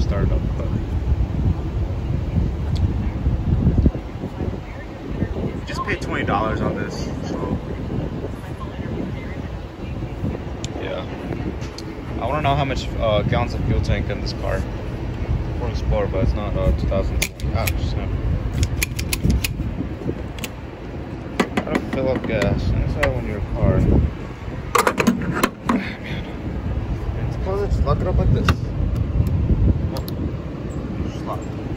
start it up, but just paid twenty dollars on this, so yeah. I want to know how much uh, gallons of fuel tank in this car. Ford Explorer, but it's not uh, 2020. Ah, snap. How to fill up gas inside when you're a car. Man. Suppose I just lock it up like this. 况。